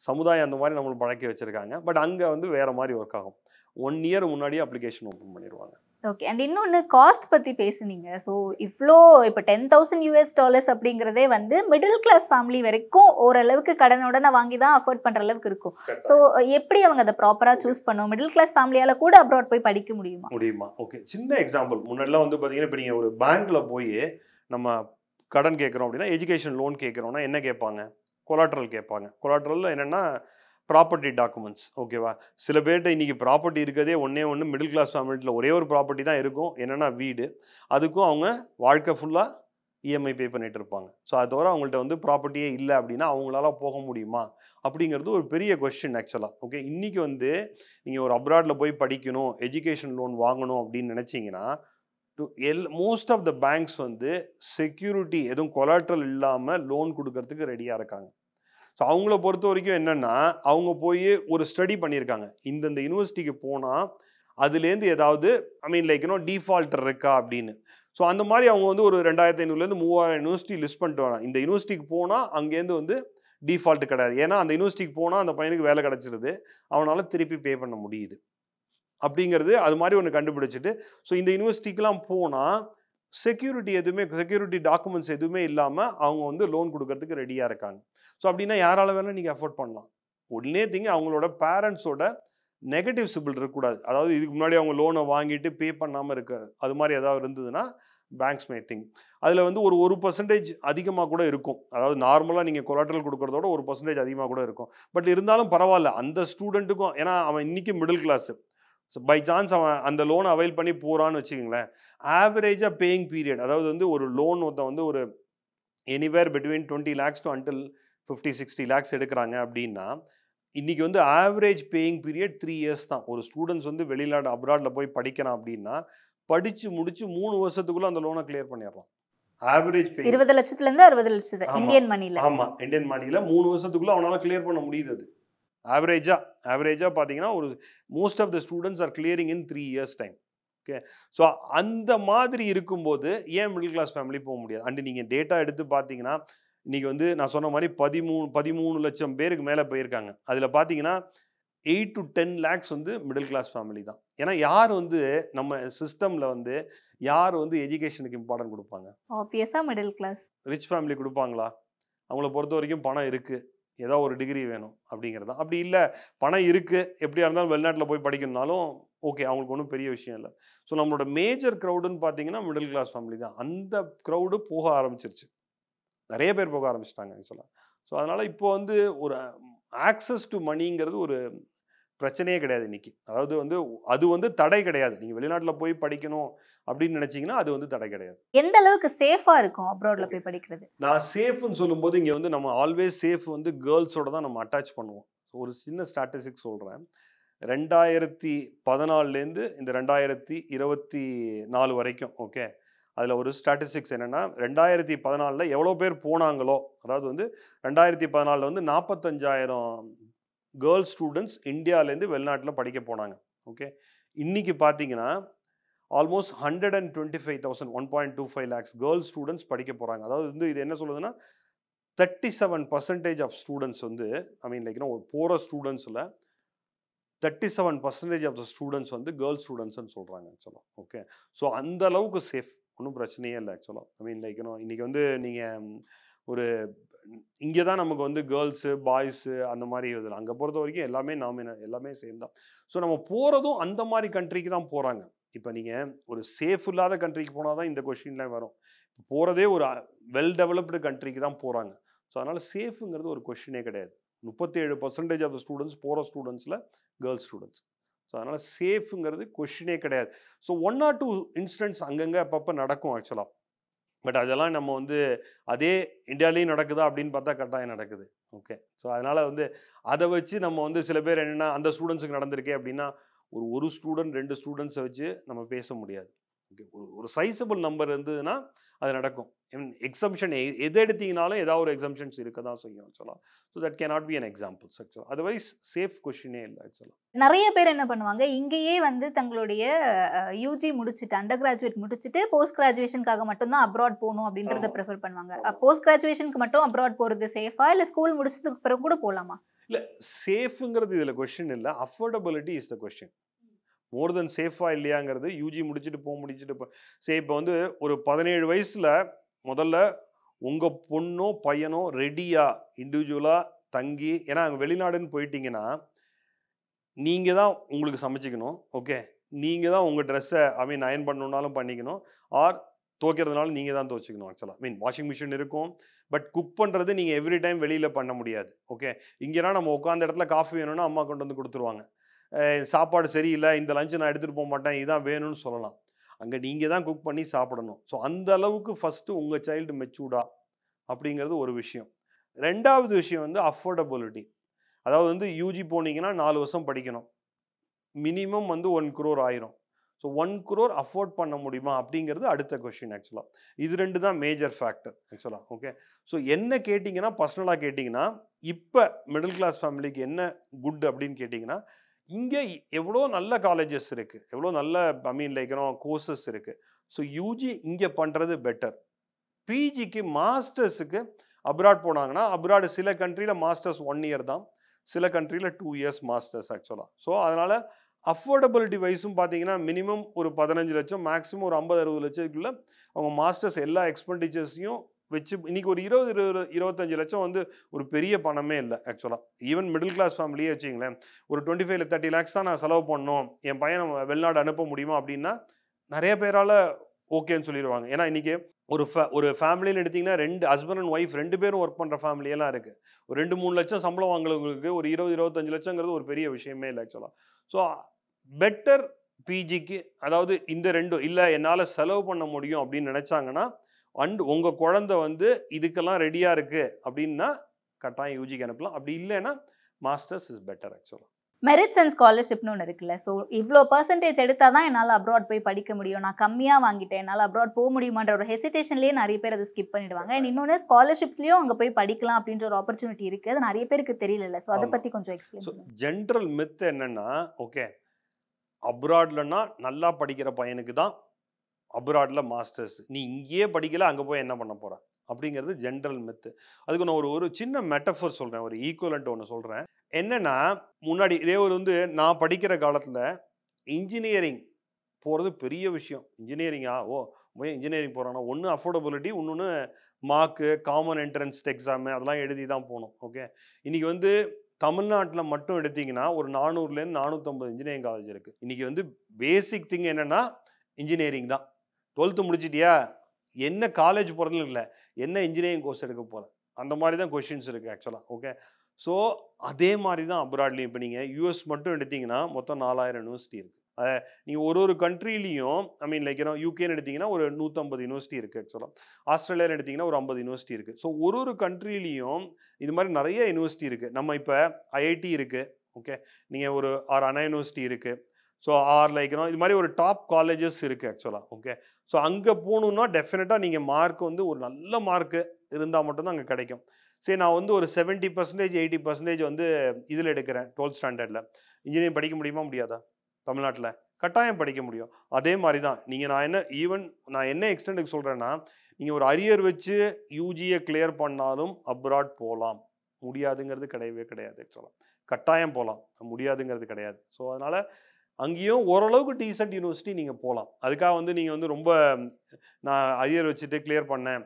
சமுதாயம் அந்த மாதிரி நம்மளை பழக்கி வச்சிருக்காங்க. பட் அங்கே வந்து வேற மாதிரி ஒர்க் ஆகும். ஒன் இயர் முன்னாடியே அப்ளிகேஷன் ஓப்பன் பண்ணிடுவாங்க ஓகே அண்ட் இன்னொன்று காஸ்ட் பற்றி பேசுனீங்க. ஸோ இவ்வளோ இப்போ டென் தௌசண்ட் யூஎஸ் டாலர்ஸ் அப்படிங்கிறதே வந்து மிடில் கிளாஸ் ஃபேமிலி வரைக்கும் ஓரளவுக்கு கடனுடனே வாங்கி தான் அஃபோர்ட் பண்ணுற அளவுக்கு இருக்கும். ஸோ எப்படி அவங்க அதை ப்ராப்பராக சூஸ் பண்ணும்? மிடில் கிளாஸ் ஃபேமிலியால் கூட அப்ராட் போய் படிக்க முடியுமா? முடியுமா? ஓகே சின்ன எக்ஸாம்பிள் முன்னாடிலாம் வந்து பார்த்தீங்கன்னா இப்போ நீங்கள் ஒரு பேங்க்ல போய் நம்ம கடன் கேட்குறோம் அப்படின்னா எஜுகேஷன் லோன் கேட்குறோம்னா என்ன கேட்பாங்க? கொலாட்ரல் கேட்பாங்க. கொலாட்ரலில் என்னென்னா ப்ராப்பர்ட்டி டாக்குமெண்ட்ஸ் ஓகேவா சில பேர்கிட்ட இன்றைக்கி ப்ராப்பர்ட்டி இருக்கிறதே ஒன்றே ஒன்று மிடில் கிளாஸ் ஃபேமிலியில் ஒரே ஒரு ப்ராப்பர்ட்டி தான் இருக்கும். என்னென்னா வீடு. அதுக்கும் அவங்க வாழ்க்கை ஃபுல்லாக இஎம்ஐ பே பண்ணிட்டு இருப்பாங்க. ஸோ அது தவிர அவங்கள்ட்ட வந்து ப்ராப்பர்ட்டியே இல்லை அப்படின்னா அவங்களால போக முடியுமா? அப்படிங்கிறது ஒரு பெரிய கொஸ்டின் ஆக்சுவலாக ஓகே இன்றைக்கி வந்து நீங்கள் ஒரு அப்ராடில் போய் படிக்கணும் எஜுகேஷன் லோன் வாங்கணும் அப்படின்னு நினச்சிங்கன்னா டு எல் மோஸ்ட் ஆஃப் த பேங்க்ஸ் வந்து செக்யூரிட்டி எதுவும் கொலாட்ரல் இல்லாமல் லோன் கொடுக்கறதுக்கு ரெடியாக இருக்காங்க. ஸோ அவங்கள பொறுத்த வரைக்கும் என்னென்னா அவங்க போய் ஒரு ஸ்டடி பண்ணியிருக்காங்க. இந்தந்த யூனிவர்சிட்டிக்கு போனால் அதுலேருந்து ஏதாவது ஐ மீன் லைக் இன்னும் டிஃபால்ட்டர் இருக்கா அப்படின்னு. ஸோ அந்த மாதிரி அவங்க வந்து ஒரு ரெண்டாயிரத்தி ஐநூறுலேருந்து மூவாயிரம் யூனிவர்சிட்டி லிஸ்ட் பண்ணிட்டு வராங்க. இந்த யூனிவர்சிட்டிக்கு போனால் அங்கேருந்து வந்து டிஃபால்ட் கிடையாது. ஏன்னா அந்த யூனிவர்சிட்டிக்கு போனால் அந்த பையனுக்கு வேலை கிடச்சிருது. அவனால் திருப்பி பே பண்ண முடியுது. அப்படிங்கிறது அது மாதிரி ஒன்று கண்டுபிடிச்சிட்டு ஸோ இந்த யூனிவர்சிட்டிக்கெலாம் போனால் செக்யூரிட்டி எதுவுமே செக்யூரிட்டி டாக்குமெண்ட்ஸ் எதுவுமே இல்லாமல் அவங்க வந்து லோன் கொடுக்கறதுக்கு ரெடியாக இருக்காங்க. ஸோ அப்படின்னா யாரால வேணாலும் நீங்கள் அஃபோர்ட் பண்ணலாம். ஒன்னே திங்க அவங்களோட பேரண்ட்ஸோட நெகட்டிவ் சிபில் இருக்கக்கூடாது. அதாவது இதுக்கு முன்னாடி அவங்க லோனை வாங்கிட்டு பே பண்ணாமல் இருக்க அது மாதிரி ஏதாவது இருந்ததுன்னா பேங்க்ஸ் மே திங் அதில் வந்து ஒரு ஒரு பர்சன்டேஜ் அதிகமாக கூட இருக்கும். அதாவது நார்மலாக நீங்கள் கொலாட்ரல் கொடுக்குறதோட ஒரு பர்சன்டேஜ் அதிகமாக கூட இருக்கும். பட் இருந்தாலும் பரவாயில்ல அந்த ஸ்டூடெண்ட்டுக்கும் ஏன்னா அவன் இன்றைக்கும் middle class so by chance அவன் அந்த லோனை அவைல் பண்ணி போகிறான்னு வச்சுக்கோங்களேன். ஆவரேஜாக பேயிங் பீரியட் அதாவது வந்து ஒரு லோன் ஒருத்தன் வந்து ஒரு anywhere between twenty lakhs to until fifty sixty lakhs எடுக்கிறாங்க அப்படின்னா இன்னைக்கு வந்து average paying period three years தான். ஒரு ஸ்டூடெண்ட்ஸ் வந்து வெளிநாடு அப்ராடில் போய் படிக்கிறான் அப்படின்னா படித்து முடிச்சு மூணு வருஷத்துக்குள்ள அந்த லோனை கிளியர் பண்ணிடலாம். ஆவரேஜ் பே இருபது லட்சத்துல இருந்து அறுபது லட்சத்து. இந்தியன் மணில ஆமாம் இந்தியன் மணியில் மூணு வருஷத்துக்குள்ள அவனால் கிளியர் பண்ண முடியுது அது. ஆவரேஜாக ஆவரேஜாக பார்த்தீங்கன்னா ஒரு most of the students are clearing in three years time okay so அந்த மாதிரி இருக்கும்போது ஏன் மிடில் கிளாஸ் ஃபேமிலி போக முடியாது? அண்டு நீங்கள் டேட்டா எடுத்து பார்த்தீங்கன்னா இன்னைக்கு வந்து நான் சொன்ன மாதிரி பதிமூணு பதிமூணு லட்சம் பேருக்கு மேலே போயிருக்காங்க. அதில் பார்த்தீங்கன்னா எயிட் டு டென் லேக்ஸ் வந்து மிடில் கிளாஸ் ஃபேமிலி தான். ஏன்னா யார் வந்து நம்ம சிஸ்டமில் வந்து யார் வந்து எஜுகேஷனுக்கு இம்பார்ட்டன்ட் கொடுப்பாங்க? ஆப்வியஸா மிடில் கிளாஸ் ரிச் ஃபேமிலி கொடுப்பாங்களா? அவங்கள பொறுத்த வரைக்கும் பணம் இருக்குது ஏதோ ஒரு டிகிரி வேணும் அப்படிங்கிறது? தான் அப்படி இல்லை. பணம் இருக்குது எப்படியா இருந்தாலும் வெளிநாட்டில் போய் படிக்கணும்னாலும் ஓகே அவங்களுக்கு ஒன்றும் பெரிய விஷயம் இல்லை. ஸோ நம்மளோட மேஜர் க்ரௌடுன்னு பார்த்தீங்கன்னா மிடில் கிளாஸ் ஃபேமிலி தான். அந்த க்ரௌடு போக ஆரம்பிச்சிருச்சு. நிறைய பேர் போக ஆரம்பிச்சிட்டாங்க ஆக்சுவலாக ஸோ அதனால் இப்போ வந்து ஒரு ஆக்சஸ் டு மணிங்கிறது ஒரு பிரச்சனையே கிடையாது இன்னைக்கு. அதாவது வந்து அது வந்து தடை கிடையாது. நீங்கள் வெளிநாட்டில் போய் படிக்கணும் அப்படின்னு நினச்சிங்கன்னா அது வந்து தடை கிடையாது. எந்த அளவுக்கு சேஃபா இருக்கும் அப்ராட்ல போய் படிக்கிறது? நான் சேஃப்னு சொல்லும்போது இங்கே வந்து நம்ம ஆல்வேஸ் சேஃப் வந்து கேர்ள்ஸோட தான் நம்ம அட்டாச் பண்ணுவோம். ஒரு சின்ன ஸ்டாட்டிஸ்டிக் சொல்கிறேன் ரெண்டாயிரத்தி பதினாலுலேருந்து இந்த ரெண்டாயிரத்தி இருபத்தி நாலு வரைக்கும் ஓகே அதில் ஒரு ஸ்டாட்டிஸ்டிக்ஸ் என்னென்னா ரெண்டாயிரத்தி பதினாலில் எவ்வளோ பேர் போனாங்களோ அதாவது வந்து ரெண்டாயிரத்தி பதினாலில் வந்து நாற்பத்தஞ்சாயிரம் கேர்ள்ஸ் ஸ்டூடெண்ட்ஸ் இந்தியாவிலேருந்து வெளிநாட்டில் படிக்க போனாங்க. ஓகே இன்றைக்கி பார்த்தீங்கன்னா almost hundred and twenty five thousand one point two five lakhs girls students படிக்க போகிறாங்க அதாவது வந்து இது என்ன சொல்லுதுன்னா thirty seven percentage of students வந்து ஐ மீன் லைக் ஒரு போகிற ஸ்டூடெண்ட்ஸில் thirty seven percentage of the students வந்து கேர்ள்ஸ் ஸ்டூடெண்ட்ஸ்னு சொல்கிறாங்க ஆக்சுவலாக ஓகே ஸோ அந்த அளவுக்கு சேஃப் ஒன்றும் பிரச்சனையே இல்லை ஆக்சுவலாக ஐ மீன் லைக் இன்றைக்கி வந்து நீங்கள் ஒரு இங்கே தான் நமக்கு வந்து கேர்ள்ஸு பாய்ஸு அந்த மாதிரி இதில் அங்கே பொறுத்த வரைக்கும் எல்லாமே நாமின எல்லாமே சேம் தான். ஸோ நம்ம போகிறதும் அந்த மாதிரி கண்ட்ரிக்கு தான் போகிறாங்க இப்போ நீங்கள் ஒரு சேஃப் இல்லாத கண்ட்ரிக்கு போனால் தான் இந்த கொஷின்லாம் வரும். போகிறதே ஒரு வெல் டெவலப்டு கண்ட்ரிக்கு தான் போகிறாங்க ஸோ அதனால் சேஃபுங்கிறது ஒரு கொஷினே கிடையாது. முப்பத்தேழு பர்சன்டேஜ் ஆஃப் த ஸ்டூடெண்ட்ஸ் போகிற ஸ்டூடெண்ட்ஸில் கேர்ள்ஸ் ஸ்டூடெண்ட்ஸ் ஸோ அதனால் சேஃபுங்கிறது கொஷினே கிடையாது. So one or two instance அங்கங்கே அப்பப்போ நடக்கும் ஆக்சுவலாக பட் அதெல்லாம் நம்ம வந்து அதே இந்தியாலேயும் நடக்குதா அப்படின்னு பார்த்தா கட்டாயம் நடக்குது. ஓகே ஸோ அதனால் வந்து அதை வச்சு நம்ம வந்து சில பேர் என்னென்னா அந்த ஸ்டூடெண்ட்ஸுக்கு நடந்திருக்கே அப்படின்னா ஒரு ஒரு ஸ்டூடெண்ட் ரெண்டு ஸ்டூடெண்ட்ஸை வச்சு நம்ம பேச முடியாது. ஓகே ஒரு ஒரு சைஸபிள் நம்பர் இருந்ததுன்னா அது நடக்கும். எக்ஸம்ஷன் எது எடுத்தீங்கனாலும் ஏதாவது ஒரு எக்ஸம்ஷன்ஸ் இருக்க தான் செய்யும் ஆக்சுவலாக so that can not be an example ஆக்சுவலாக அதர்வைஸ் சேஃப் கொஷினே இல்லை ஆக்சுவலாக நிறைய பேர் என்ன பண்ணுவாங்க இங்கேயே வந்து தங்களுடைய யூஜி முடிச்சுட்டு அண்டர் கிராஜுவேட் முடிச்சுட்டு போஸ்ட் கிராஜுவேஷனுக்காக மட்டும்தான் அப்ராட் போகணும் அப்படின்றத. ப்ரிஃபர் பண்ணுவாங்க. போஸ்ட் கிராஜுவேஷனுக்கு மட்டும் அப்ராட் போகிறது சேஃபா இல்லை ஸ்கூல் முடிச்சதுக்கு பிறகு கூட போகலாமா இல்லை சேஃபுங்கிறது இதில் கொஷின் இல்லை. Affordability is the question more than சேஃபா இல்லையாங்கிறது யூஜி முடிச்சுட்டு போக முடிச்சுட்டு இப்போ சரி இப்போ வந்து ஒரு பதினேழு வயசில் முதல்ல உங்கள் பொண்ணோ பையனோ ரெடியாக இண்டிவிஜுவலாக தங்கி ஏன்னா அங்கே வெளிநாடுன்னு போயிட்டீங்கன்னா நீங்கள் தான் உங்களுக்கு சமைச்சிக்கணும் ஓகே நீங்கள் தான் உங்கள் ட்ரெஸ்ஸை ஐ மீன் அயன் பண்ணணுன்னாலும் பண்ணிக்கணும் ஆர் துவைக்கிறதுனால நீங்கள் தான் துவைச்சிக்கணும் ஆக்சுவலாக மீன் வாஷிங் மிஷின் இருக்கும் பட் குக் பண்ணுறது நீங்கள் எவ்ரி டைம் வெளியில் பண்ண முடியாது ஓகே இங்கேனா நம்ம உட்காந்த இடத்துல காஃபி வேணும்னா அம்மா கொண்டு வந்து கொடுத்துருவாங்க. சாப்பாடு சரியில்லை இந்த லஞ்சு நான் எடுத்துகிட்டு போக மாட்டேன் இதான் வேணும்னு சொல்லலாம். அங்கே நீங்கள் தான் குக் பண்ணி சாப்பிடணும். ஸோ அந்த அளவுக்கு ஃபஸ்ட்டு உங்கள் சைல்டு மெச்சூர்டா அப்படிங்கிறது ஒரு விஷயம். ரெண்டாவது விஷயம் வந்து அஃபோர்டபிலிட்டி அதாவது வந்து யூஜி போனீங்கன்னா நாலு வருஷம் படிக்கணும். மினிமம் வந்து ஒன் குரோர் ஆயிரும். ஸோ ஒன் குரோர் அஃபோர்ட் பண்ண முடியுமா அப்படிங்கிறது அடுத்த கொஷின் ஆக்சுவலாக இது ரெண்டு தான் மேஜர் ஃபேக்டர் ஆக்சுவலாக ஓகே ஸோ என்ன கேட்டிங்கன்னா பர்சனலாக கேட்டிங்கன்னா இப்போ மிடில் கிளாஸ் ஃபேமிலிக்கு என்ன குட் அப்படின்னு கேட்டிங்கன்னா இங்கே எவ்வளோ நல்ல காலேஜஸ் இருக்குது எவ்வளோ நல்ல ஐ மீன் லைக் கோர்சஸ் இருக்குது ஸோ யூஜி இங்கே பண்ணுறது பெட்டர் பிஜிக்கு மாஸ்டர்ஸுக்கு அப்ராட் போனாங்கன்னா அப்ராடு சில கண்ட்ரியில் மாஸ்டர்ஸ் ஒன் இயர் தான். சில கண்ட்ரியில் டூ இயர்ஸ் மாஸ்டர்ஸ் ஆக்சுவலாக ஸோ அதனால் அஃபோர்டபிலிட்டி வைஸும் பார்த்தீங்கன்னா மினிமம் ஒரு பதினஞ்சு லட்சம் மேக்ஸிமம் ஒரு ஐம்பது அறுபது லட்சத்துக்குள்ளே அவங்க மாஸ்டர்ஸ் எல்லா எக்ஸ்பெண்டிச்சர்ஸையும் வச்சு இன்னைக்கு ஒரு இருபது இருபது இருபத்தஞ்சு லட்சம் வந்து ஒரு பெரிய பணமே இல்லை ஆக்சுவலாக ஈவன் மிடில் கிளாஸ் ஃபேமிலியே வச்சுங்களேன் ஒரு டுவெண்ட்டி ஃபைவ்ல தேர்ட்டி லேக்ஸ் தான் நான் செலவு பண்ணணும் என் பையனை வெளிநாடு அனுப்ப முடியுமா அப்படின்னா நிறைய பேரால் ஓகேன்னு சொல்லிடுவாங்க. ஏன்னா இன்றைக்கி ஒரு ஃபே ஒரு ஃபேமிலின்னு எடுத்தீங்கன்னா ரெண்டு ஹஸ்பண்ட் அண்ட் ஒய்ஃப் ரெண்டு பேரும் ஒர்க் பண்ணுற ஃபேமிலியெல்லாம் இருக்குது ஒரு ரெண்டு மூணு லட்சம் சம்பளம் வாங்குறவங்களுக்கு ஒரு இருபது இருபத்தஞ்சு லட்சங்கிறது ஒரு பெரிய விஷயமே இல்லை ஆக்சுவலாக ஸோ பெட்டர் பிஜிக்கு அதாவது இந்த ரெண்டும் இல்லை என்னால் செலவு பண்ண முடியும் அப்படின்னு நினச்சாங்கன்னா அண்ட் உங்கள் குழந்தை வந்து இதுக்கெல்லாம் ரெடியாக இருக்குது அப்படின்னா கட்டாயம் யூஜிக்கு அனுப்பலாம். அப்படி இல்லைன்னா மாஸ்டர்ஸ் இஸ் பெட்டர் ஆக்சுவலாக மெரிட்ஸ் அண்ட் ஸ்காலர்ஷிப்னு ஒன்று இருக்குல்ல. ஸோ இவ்வளோ பர்சன்டேஜ் எடுத்தால் தான் என்னால் அப்ராட் போய் படிக்க முடியும். நான் கம்மியாக வாங்கிட்டேன். என்னால் அப்ராட் போக முடியுமான்ற ஒரு ஹெசிடேஷன்லேயே நிறைய பேர் அதை ஸ்கிப் பண்ணிடுவாங்க. அண்ட் இன்னொன்று ஸ்காலர்ஷிப்ஸ்லேயும் அங்கே போய் படிக்கலாம் அப்படின்ற ஒரு ஆப்பர்ச்சுனிட்டி இருக்குது அது நிறைய பேருக்கு தெரியல ஸோ அதை. பற்றி கொஞ்சம் எக்ஸ்பிளைன் ஜென்ரல் மித் என்னன்னா ஓகே அப்ராட்லன்னா நல்லா படிக்கிற பையனுக்கு தான் அப்ராடில் மாஸ்டர்ஸ். நீ இங்கேயே படிக்கல அங்கே போய் என்ன பண்ண போகிற அப்படிங்கிறது ஜென்ரல் மெத்து அதுக்கு நான் ஒரு ஒரு சின்ன மெட்டஃபர் சொல்கிறேன் ஒரு ஈக்குவலண்ட் ஒன்று சொல்கிறேன் என்னென்னா முன்னாடி இதே ஒரு வந்து நான் படிக்கிற காலத்தில் இன்ஜினியரிங் போகிறது பெரிய விஷயம். இன்ஜினியரிங்கா ஓ இன்ஜினியரிங் போகிறானா ஒன்று அஃபோர்டபிலிட்டி ஒன்று மார்க்கு காமன் என்ட்ரன்ஸ் எக்ஸாமு அதெல்லாம் எழுதி தான் போகணும் ஓகே இன்றைக்கி வந்து தமிழ்நாட்டில் மட்டும் எடுத்தீங்கன்னா ஒரு நானூறுலேருந்து நானூற்றம்பது இன்ஜினியரிங் காலேஜ் இருக்குது இன்றைக்கி வந்து பேசிக் திங் என்னென்னா இன்ஜினியரிங் தான். டுவெல்த்து முடிச்சிட்டியா? என்ன காலேஜ் போகிறதுல இல்லை. என்ன இன்ஜினியரிங் கோர்ஸ் எடுக்க போகிற அந்த மாதிரி தான் கொஷின்ஸ் இருக்குது ஆக்சுவலாக ஓகே ஸோ அதே மாதிரி தான் அப்ராட்லேயும் இப்போ நீங்கள் யூஎஸ் மட்டும் எடுத்தீங்கன்னா மொத்தம் நாலாயிரம் யூனிவர்சிட்டி இருக்குது நீங்கள் ஒரு ஒரு கண்ட்ரிலையும் ஐ மீன் லைக் யூகேன்னு எடுத்தீங்கன்னா ஒரு நூற்றம்பது யூனிவர்சிட்டி இருக்குது ஆக்சுவலாக ஆஸ்திரேலியான்னு எடுத்தீங்கன்னா ஒரு ஐம்பது யூனிவர்சிட்டி இருக்குது ஸோ ஒரு ஒரு கண்ட்ரிலையும் இது மாதிரி நிறைய யூனிவர்சிட்டி இருக்குது நம்ம இப்போ ஐஐடி இருக்குது ஓகே நீங்கள் ஒரு ஆர் அண்ணா யூனிவர்சிட்டி இருக்குது ஸோ ஆர் லைக் இது மாதிரி ஒரு டாப் காலேஜஸ் இருக்குது ஆக்சுவலாக ஓகே ஸோ அங்கே போகணுன்னா டெஃபினட்டாக நீங்கள் மார்க் வந்து ஒரு நல்ல மார்க்கு இருந்தால் மட்டும்தான் அங்கே கிடைக்கும். சரி நான் வந்து ஒரு செவன்ட்டி பர்சன்டேஜ் எயிட்டி பர்சன்டேஜ் வந்து இதில் எடுக்கிறேன் டுவெல்த் ஸ்டாண்டர்டில் இன்ஜினியரிங் படிக்க முடியுமா முடியாதா? தமிழ்நாட்டில். கட்டாயம் படிக்க முடியும். அதே மாதிரி தான். நீங்கள் நான் என்ன ஈவன் நான் என்ன எக்ஸ்டெண்டுக்கு சொல்கிறேன்னா நீங்கள் ஒரு அரியர் வச்சு யூஜியை கிளியர் பண்ணாலும் அப்ராட் போகலாம் முடியாதுங்கிறது கிடையவே கிடையாது ஆக்சுவலாக கட்டாயம் போகலாம் முடியாதுங்கிறது கிடையாது. ஸோ அதனால் அங்கேயும் ஓரளவுக்கு டீசென்ட் யூனிவர்சிட்டி நீங்கள் போகலாம் அதுக்காக வந்து நீங்கள் வந்து ரொம்ப நான் அரியர் வச்சுட்டு கிளியர் பண்ணேன்.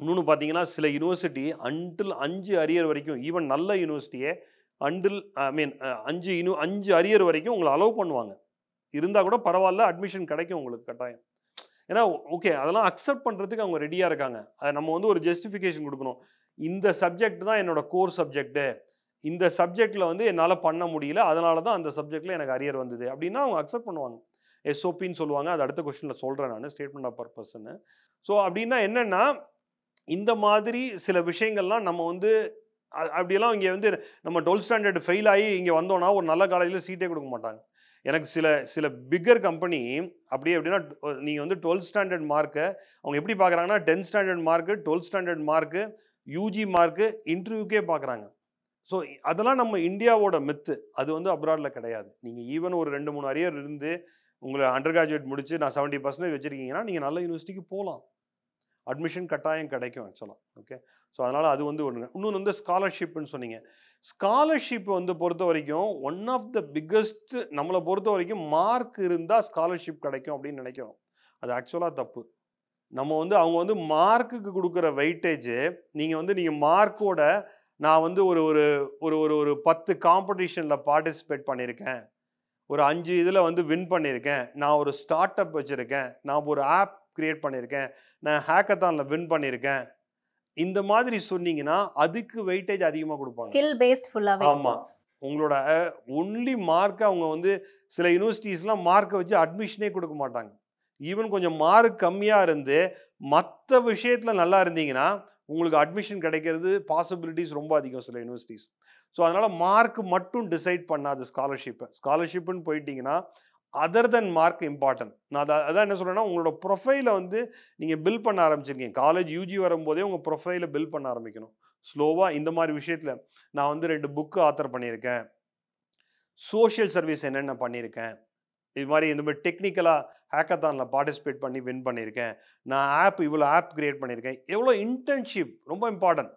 இன்னொன்று பார்த்தீங்கன்னா சில யூனிவர்சிட்டி அன்டில் அஞ்சு அரியர் வரைக்கும் ஈவன் நல்ல யூனிவர்சிட்டியே அண்டில் ஐ மீன் அஞ்சு யூனி அஞ்சு அரியர் வரைக்கும் உங்களை அலோவ் பண்ணுவாங்க. இருந்தால் கூட பரவாயில்ல அட்மிஷன் கிடைக்கும் உங்களுக்கு கட்டாயம். ஏன்னா ஓகே அதெல்லாம் அக்செப்ட் பண்ணுறதுக்கு அவங்க ரெடியாக இருக்காங்க. அதை நம்ம வந்து ஒரு ஜஸ்டிஃபிகேஷன் கொடுக்கணும். இந்த சப்ஜெக்ட் தான் என்னோட கோர் சப்ஜெக்ட்டு இந்த சப்ஜெக்டில் வந்து என்னால் பண்ண முடியல. அதனால தான் அந்த சப்ஜெக்டில் எனக்கு அரியர் வந்தது. அப்படின்னா அவங்க அக்செப்ட் பண்ணுவாங்க. எஸ்ஓபின்னு சொல்லுவாங்க. அது அடுத்த கொஸ்டினில் சொல்கிறேன் நான். ஸ்டேட்மெண்ட் ஆஃப் பர்பஸ்ன்னு ஸோ அப்படின்னா என்னென்னா இந்த மாதிரி சில விஷயங்கள்லாம் நம்ம வந்து அப்படியெல்லாம் இங்கே வந்து நம்ம டுவெல்த் ஸ்டாண்டர்ட் ஃபெயில் ஆகி இங்கே வந்தோன்னா ஒரு நல்ல காலேஜில் சீட்டே கொடுக்க மாட்டாங்க. எனக்கு சில சில பிக்கர் கம்பெனி அப்படியே எப்படின்னா நீங்கள் வந்து டுவெல்த் ஸ்டாண்டர்ட் மார்க்கை அவங்க எப்படி பார்க்குறாங்கன்னா tenth standard mark twelfth standard mark UG mark இன்டர்வியூக்கே பார்க்குறாங்க. ஸோ அதெல்லாம் நம்ம இந்தியாவோட மித்து அது வந்து அப்ராடில் கிடையாது. நீங்கள் ஈவன் ஒரு ரெண்டு மூணு அரியர் இருந்து உங்களை அண்டர் கிராஜுவேட் முடிச்சு நான் செவன்ட்டி பர்சன்டேஜ் வச்சுருக்கீங்கன்னா நீங்கள் நல்ல யூனிவர்சிட்டிக்கு போகலாம் அட்மிஷன் கட்டாயம் கிடைக்கும் ஆக்சுவலாக ஓகே ஸோ அதனால் அது வந்து ஒன்று இன்னொன்று வந்து ஸ்காலர்ஷிப்னு சொன்னீங்க. ஸ்காலர்ஷிப் வந்து பொறுத்த வரைக்கும் ஒன் ஆஃப் த பிக்கஸ்ட் நம்மளை பொறுத்த வரைக்கும் மார்க் இருந்தால் ஸ்காலர்ஷிப் கிடைக்கும் அப்படின்னு நினைக்கிறோம். அது ஆக்சுவலாக தப்பு. நம்ம வந்து அவங்க வந்து மார்க்குக்கு கொடுக்குற வெயிட்டேஜ் நீங்கள் வந்து நீங்கள் மார்க்கோட நான் வந்து ஒரு ஒரு ஒரு ஒரு ஒரு பத்து காம்படிஷனில் பார்ட்டிசிபேட் பண்ணியிருக்கேன். ஒரு அஞ்சு இதில் வந்து வின் பண்ணியிருக்கேன். நான் ஒரு ஸ்டார்ட் அப் வச்சுருக்கேன். நான் ஒரு ஆப் கிரியேட் பண்ணியிருக்கேன். நான் ஹேக்கத்தானில் வின் பண்ணியிருக்கேன். இந்த மாதிரி சொன்னீங்கன்னா அதுக்கு வெயிட்டேஜ் அதிகமாக கொடுப்பாங்க. ஸ்கில் பேஸ்ட் ஃபுல்லாகவே ஆமாம் உங்களோட ஒன்லி மார்க்கை அவங்க வந்து சில யூனிவர்சிட்டிஸ்லாம் மார்க்கை வச்சு அட்மிஷனே கொடுக்க மாட்டாங்க. ஈவன் கொஞ்சம் மார்க் கம்மியாக இருந்து மற்ற விஷயத்தில் நல்லா இருந்தீங்கன்னா உங்களுக்கு அட்மிஷன் கிடைக்கிறது பாசிபிலிட்டிஸ் ரொம்ப அதிகம் சில யூனிவர்சிட்டிஸ் ஸோ அதனால் மார்க் மட்டும் டிசைட் பண்ணாது ஸ்காலர்ஷிப்பை ஸ்காலர்ஷிப்புன்னு போயிட்டீங்கன்னா அதர் தென் மார்க் இம்பார்ட்டன்ட் நான் அதை அதான் என்ன சொல்கிறேன்னா உங்களோட ப்ரொஃபைலை வந்து நீங்கள் பில் பண்ண ஆரம்பிச்சிருக்கீங்க. காலேஜ் யூஜி வரும்போதே உங்கள் ப்ரொஃபைலை பில் பண்ண ஆரம்பிக்கணும். ஸ்லோவாக இந்த மாதிரி விஷயத்தில் நான் வந்து ரெண்டு புக்கு ஆத்தர் பண்ணியிருக்கேன். சோஷியல் சர்வீஸ் என்னென்ன பண்ணியிருக்கேன்? இது மாதிரி இந்த மாதிரி டெக்னிக்கலாக ஹேக்கத்தானில் பார்ட்டிசிபேட் பண்ணி வின் பண்ணியிருக்கேன். நான் ஆப் இவ்வளோ ஆப் கிரியேட் பண்ணியிருக்கேன். எவ்வளோ இன்டர்ன்ஷிப் ரொம்ப இம்பார்ட்டன்ட்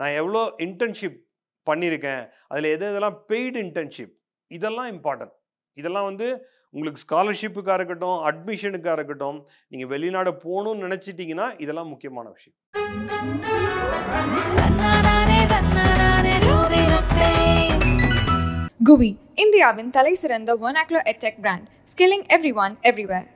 நான் எவ்வளோ இன்டர்ன்ஷிப் பண்ணியிருக்கேன். அதில் எது எதெல்லாம் பெய்டு இன்டர்ன்ஷிப் இதெல்லாம் இம்பார்ட்டன்ட் இதெல்லாம் வந்து உங்களுக்கு ஸ்காலர்ஷிப்புக்காக இருக்கட்டும் அட்மிஷனுக்காக இருக்கட்டும் நீங்கள் வெளிநாடு போகணும்னு நினச்சிட்டிங்கன்னா இதெல்லாம் முக்கியமான விஷயம். GUI, in the oven, Thalai Siranda vernacular edtech brand, skilling everyone, everywhere.